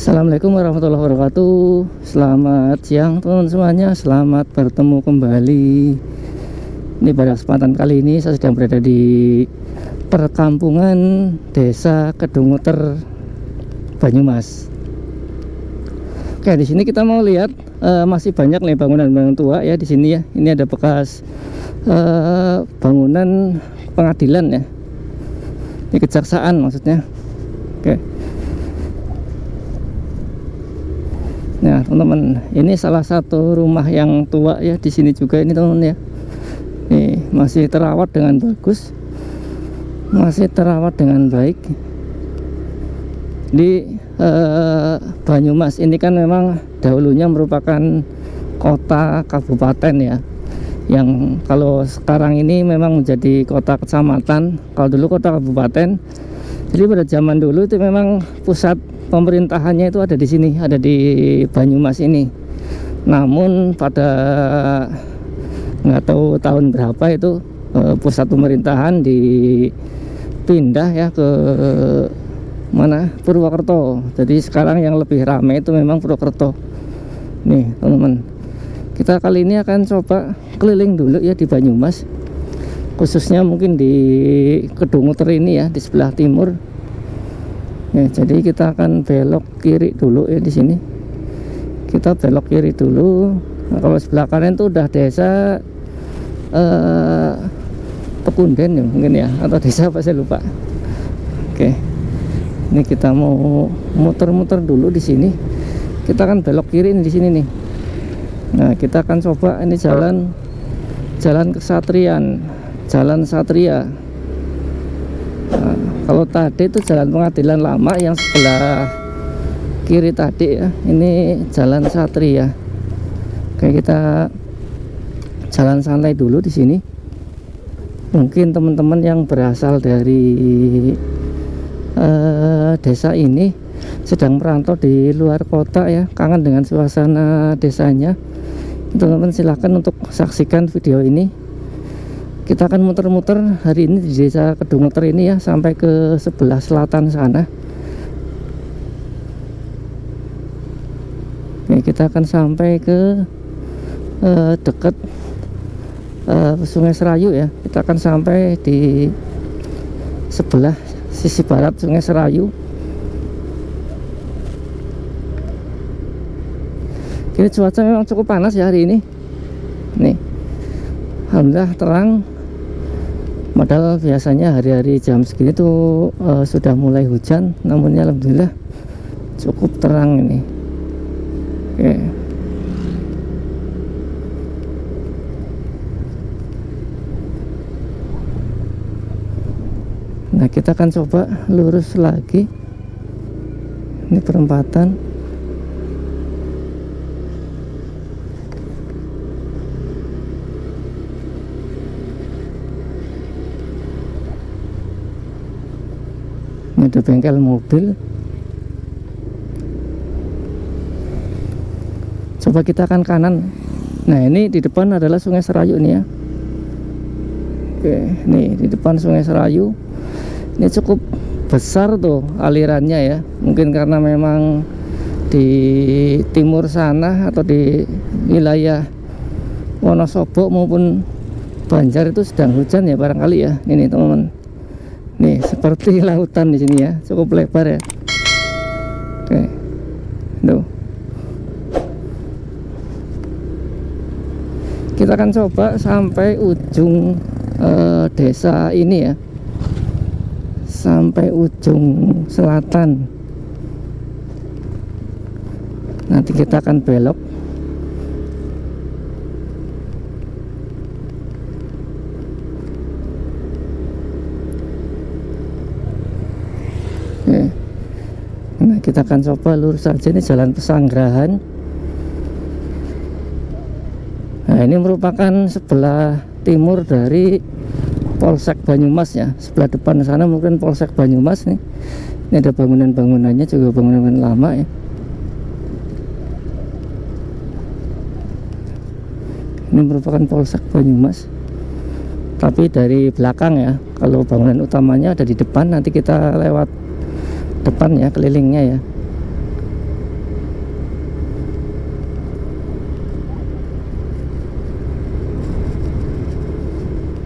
Assalamualaikum warahmatullahi wabarakatuh. Selamat siang teman-teman semuanya. Selamat bertemu kembali. Ini pada kesempatan kali ini Saya sedang berada di Perkampungan Desa Kedunguter Banyumas. Oke di sini kita mau lihat uh, Masih banyak nih bangunan-bangunan tua ya di sini ya. Ini ada bekas uh, Bangunan pengadilan ya. Ini kejaksaan maksudnya. Oke Nah, teman-teman, ini salah satu rumah yang tua ya di sini juga ini teman-teman ya. Nih, masih terawat dengan bagus. Masih terawat dengan baik. Di eh, Banyumas ini kan memang dahulunya merupakan kota kabupaten ya. Yang kalau sekarang ini memang menjadi kota kecamatan. Kalau dulu kota kabupaten. Jadi pada zaman dulu itu memang pusat pemerintahannya itu ada di sini, ada di Banyumas ini. Namun pada nggak tahu tahun berapa itu eh, pusat pemerintahan dipindah ya ke mana Purwokerto. Jadi sekarang yang lebih ramai itu memang Purwokerto. Nih teman-teman, kita kali ini akan coba keliling dulu ya di Banyumas, khususnya mungkin di Kedunguter ini ya di sebelah timur ya jadi kita akan belok kiri dulu ya di sini. Kita belok kiri dulu. Nah, kalau sebelah kanan itu udah desa eh, Pekunden ya mungkin ya. Atau desa apa saya lupa. Oke. Ini kita mau muter-muter dulu di sini. Kita akan belok kiri di sini nih. Nah kita akan coba ini jalan jalan kesatrian. Jalan satria kalau tadi itu jalan pengadilan lama yang sebelah kiri tadi ya. Ini jalan satria. Oke kita jalan santai dulu di sini. Mungkin teman-teman yang berasal dari uh, desa ini sedang merantau di luar kota ya. Kangen dengan suasana desanya. Teman-teman silahkan untuk saksikan video ini kita akan muter-muter. Hari ini di desa Kedunguter ini ya sampai ke sebelah selatan sana. Oke, kita akan sampai ke uh, dekat uh, Sungai Serayu ya. Kita akan sampai di sebelah sisi barat Sungai Serayu. Ini cuaca memang cukup panas ya hari ini. Nih Alhamdulillah terang Padahal biasanya hari-hari jam segini tuh uh, sudah mulai hujan, namun ya alhamdulillah cukup terang ini. Oke. Nah, kita akan coba lurus lagi. Ini perempatan. Ini ada bengkel mobil. Coba kita akan kanan. Nah ini di depan adalah sungai Serayu ini ya. Oke nih di depan sungai Serayu. Ini cukup besar tuh alirannya ya. Mungkin karena memang di timur sana atau di wilayah Wonosobo maupun Banjar itu sedang hujan ya barangkali ya. Ini teman-teman nih seperti lautan di sini ya. Cukup lebar ya. Oke. Tuh kita akan coba sampai ujung uh, desa ini ya. Sampai ujung selatan. Nanti kita akan belok Nah kita akan coba lurus saja ini jalan pesanggrahan Nah ini merupakan sebelah timur dari Polsek Banyumas ya. Sebelah depan sana mungkin Polsek Banyumas nih. Ini ada bangunan-bangunannya juga bangunan lama ya. Ini merupakan Polsek Banyumas. Tapi dari belakang ya Kalau bangunan utamanya ada di depan Nanti kita lewat depan ya kelilingnya ya.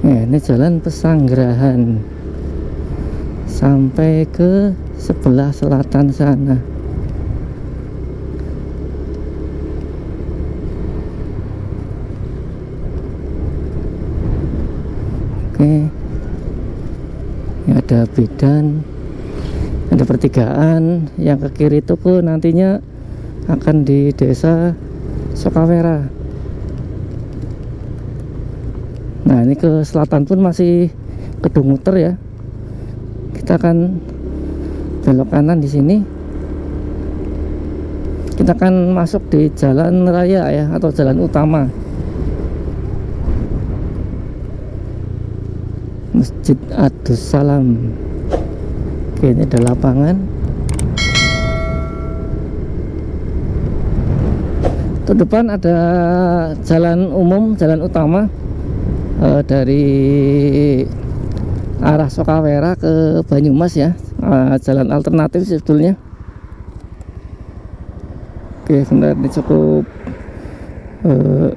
Nah, ini jalan Pesanggerahan. Sampai ke sebelah selatan sana. Oke. Ini ada bidan ada pertigaan yang ke kiri itu ke nantinya akan di desa Sokawera. Nah ini ke selatan pun masih kedung muter ya. Kita akan belok kanan di sini. Kita akan masuk di jalan raya ya atau jalan utama. Masjid Adus Salam Oke ini ada lapangan. Itu depan ada jalan umum, jalan utama uh, Dari arah Sokawera ke Banyumas ya. Uh, jalan alternatif sebetulnya. Oke sebentar ini cukup uh,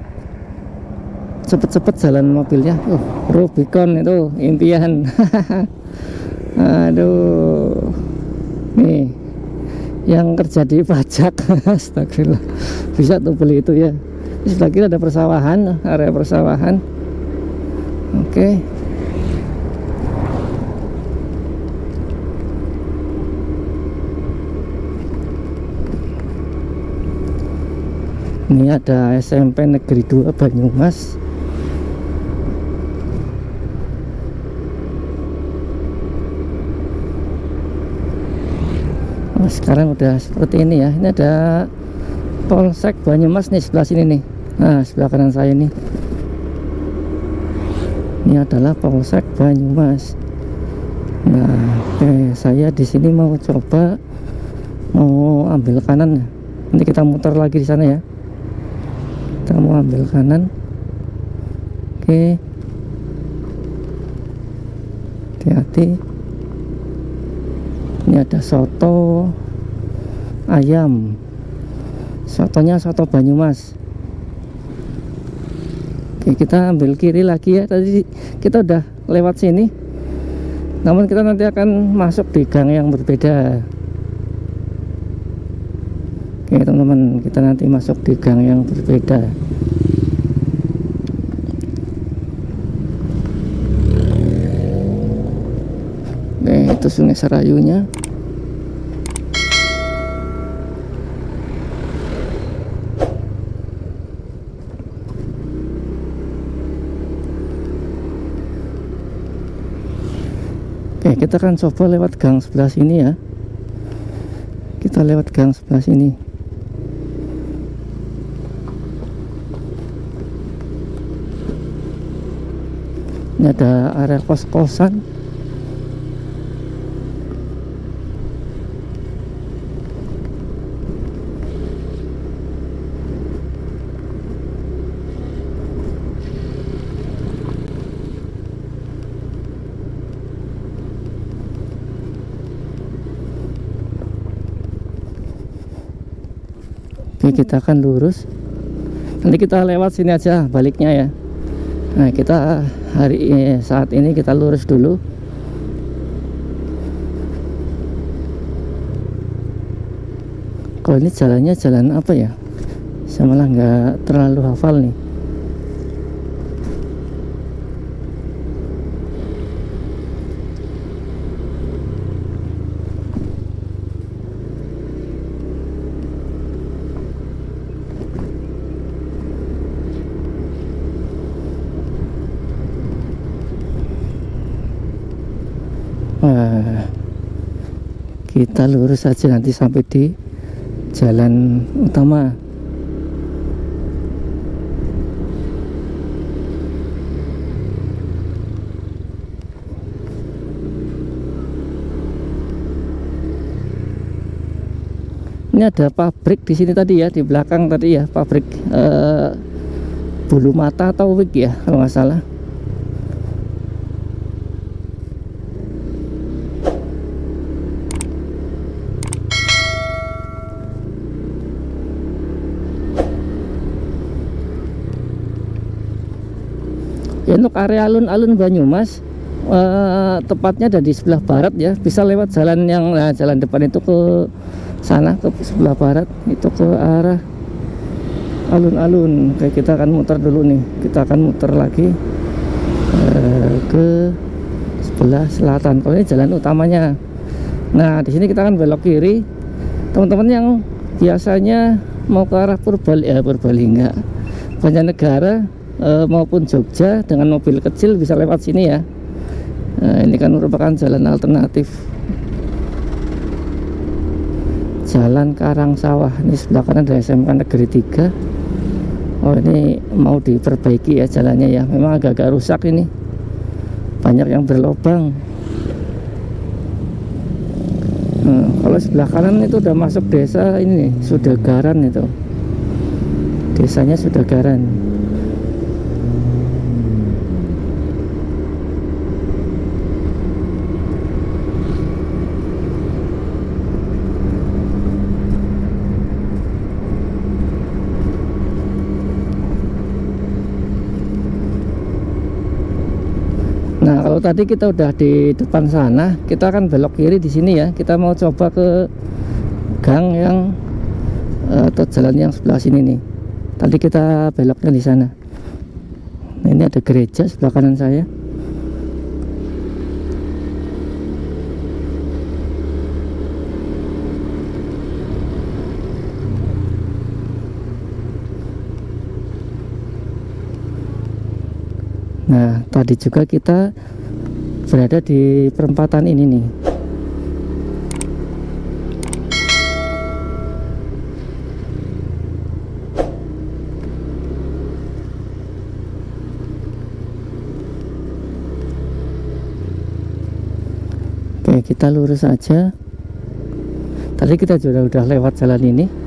cepet-cepet jalan mobilnya. Uh, Rubicon itu impian aduh. Nih yang kerja di pajak astagfirullah. Bisa tuh beli itu ya. Di sebelah kiri ada persawahan area persawahan. Oke. Okay. ini ada SMP Negeri 2 Banyumas sekarang udah seperti ini ya. Ini ada Polsek Banyumas nih sebelah sini nih. Nah sebelah kanan saya nih ini adalah Polsek Banyumas. Nah oke saya di sini mau coba mau ambil kanan nanti kita muter lagi di sana ya. Kita mau ambil kanan. Oke. Hati-hati ini ada soto ayam. Sotonya soto Banyumas. Oke kita ambil kiri lagi ya. Tadi kita udah lewat sini. Namun kita nanti akan masuk di gang yang berbeda. Oke teman-teman kita nanti masuk di gang yang berbeda Oke itu sungai Serayunya Oke kita akan coba lewat gang sebelah sini ya. Kita lewat gang sebelah sini. Ini ada area kos-kosan Oke kita akan lurus. Nanti kita lewat sini aja baliknya ya. Nah kita hari ini saat ini kita lurus dulu. Kalau ini jalannya jalan apa ya? Saya malah nggak terlalu hafal nih kita lurus saja nanti sampai di jalan utama. Ini ada pabrik di sini tadi ya di belakang tadi ya pabrik eh, bulu mata atau wig ya kalau nggak salah untuk area alun-alun Banyumas uh, tepatnya ada di sebelah barat ya. Bisa lewat jalan yang nah, jalan depan itu ke sana ke sebelah barat. Itu ke arah alun-alun. Kayak kita akan muter dulu nih. Kita akan muter lagi uh, ke sebelah selatan. Kalau ini jalan utamanya. Nah di sini kita akan belok kiri. Teman-teman yang biasanya mau ke arah Purbal ya Purbalingga banyak uh, maupun Jogja dengan mobil kecil bisa lewat sini ya. Nah, ini kan merupakan jalan alternatif. Jalan Karang Sawah ini sebelah kanan ada SMK Negeri 3 Oh ini mau diperbaiki ya jalannya ya. Memang agak-agak rusak ini. Banyak yang berlobang. Nah, kalau sebelah kanan itu udah masuk desa ini sudah garan itu. Desanya sudah tadi kita udah di depan sana, kita akan belok kiri di sini ya. Kita mau coba ke gang yang uh, atau jalan yang sebelah sini nih. Tadi kita beloknya di sana. Nah, ini ada gereja sebelah kanan saya. Nah, tadi juga kita berada di perempatan ini nih. Oke, kita lurus aja. Tadi kita juga udah lewat jalan ini.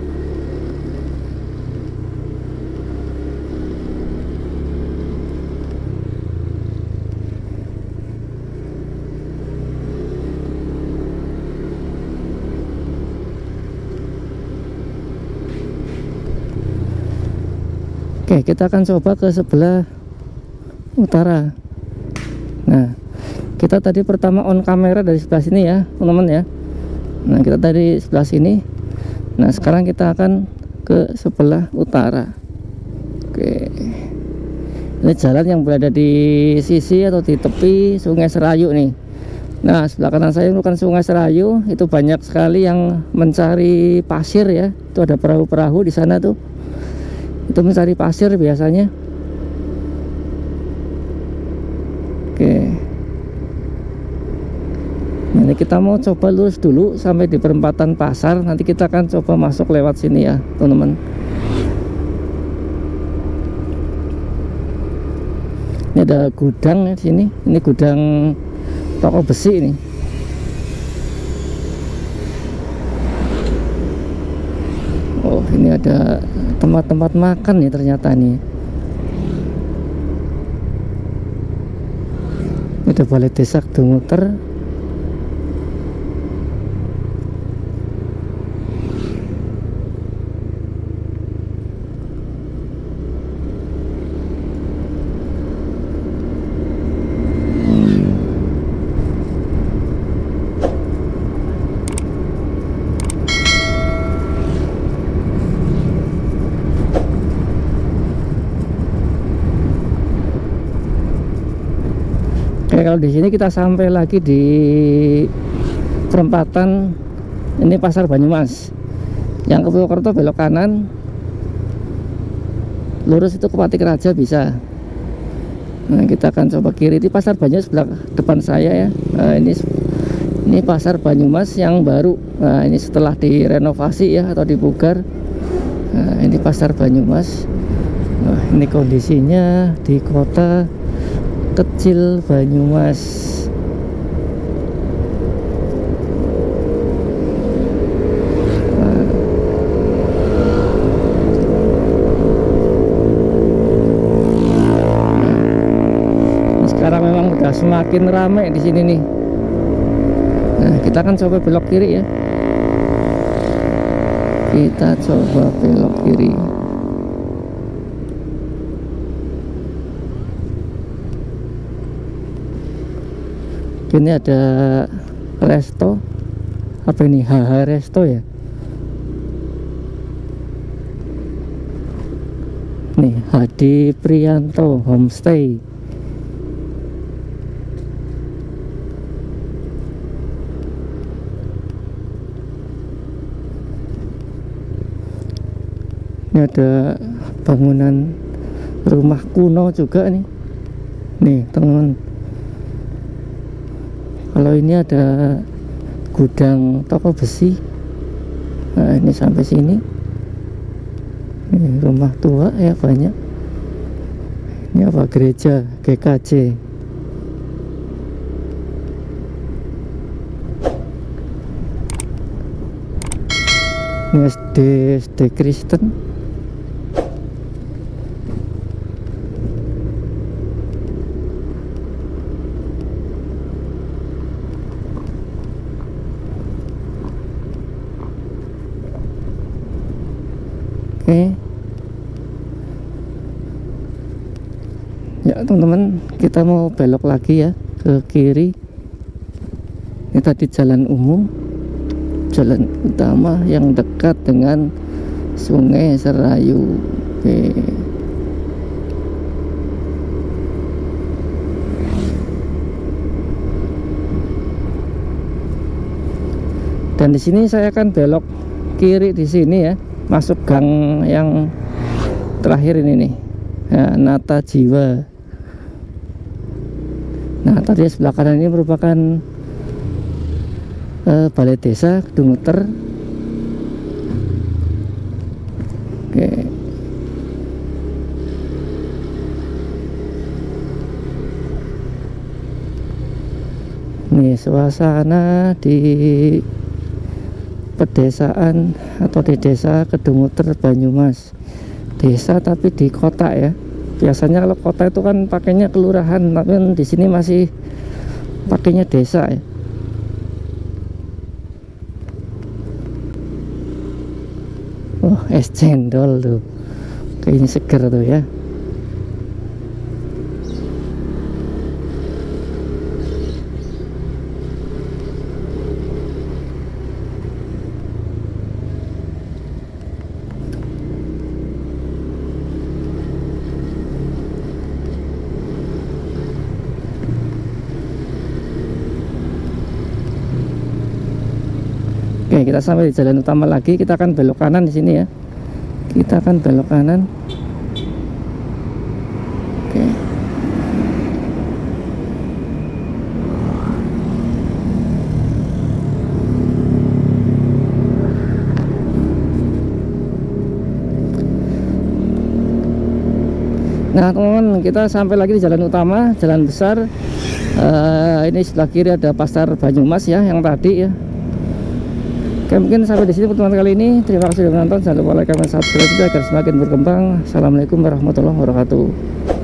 Kita akan coba ke sebelah utara. Nah kita tadi pertama on kamera dari sebelah sini ya teman-teman ya. Nah kita tadi sebelah sini. Nah sekarang kita akan ke sebelah utara. Oke. Ini jalan yang berada di sisi atau di tepi sungai Serayu nih. Nah sebelah kanan saya bukan sungai Serayu Itu banyak sekali yang mencari pasir ya. Itu ada perahu-perahu di sana tuh itu mencari pasir biasanya. Oke. Nah, ini kita mau coba lurus dulu sampai di perempatan pasar. Nanti kita akan coba masuk lewat sini ya teman-teman. Ini ada gudang ya di sini. Ini gudang toko besi ini oh ada tempat-tempat makan nih ternyata nih ada balai desa Dumuter kalau di sini kita sampai lagi di perempatan ini pasar Banyumas. Yang ke Purwokerto belok kanan. Lurus itu ke Patik Raja bisa. Nah kita akan coba kiri. Di pasar Banyumas sebelah depan saya ya. Nah, ini ini pasar Banyumas yang baru. Nah ini setelah direnovasi ya atau dibugar. Nah, ini pasar Banyumas. Nah, ini kondisinya di kota kecil Banyumas. Sekarang memang udah semakin ramai di sini nih. Nah kita akan coba belok kiri ya. Kita coba belok kiri ini ada resto. Apa ini? HH resto ya? Nih Hadi Prianto homestay. Ini ada bangunan rumah kuno juga nih. Nih teman kalau ini ada gudang toko besi. Nah ini sampai sini. Ini rumah tua ya banyak. Ini apa gereja GKJ ini SD SD Kristen Oke. Ya, teman-teman, kita mau belok lagi ya ke kiri. Ini tadi jalan umum. Jalan utama yang dekat dengan Sungai Serayu. Oke. Dan di sini saya akan belok kiri di sini ya masuk gang yang terakhir ini nih ya, Nata Jiwa nah tadi sebelah kanan ini merupakan uh, balai desa Kedunguter oke. Nih suasana di pedesaan atau di desa Kedunguter Banyumas. Desa tapi di kota ya biasanya kalau kota itu kan pakainya kelurahan tapi kan di sini masih pakainya desa ya. Oh es cendol tuh. Kayaknya seger tuh ya kita sampai di jalan utama lagi. Kita akan belok kanan di sini ya. Kita akan belok kanan. Oke. Nah, teman-teman, kita sampai lagi di jalan utama, jalan besar. Uh, ini sebelah kiri ada pasar Banyumas ya, yang tadi ya. Oke mungkin sampai di sini pertemuan kali ini. Terima kasih sudah menonton. Jangan lupa like, comment, subscribe agar semakin berkembang. Assalamualaikum warahmatullahi wabarakatuh.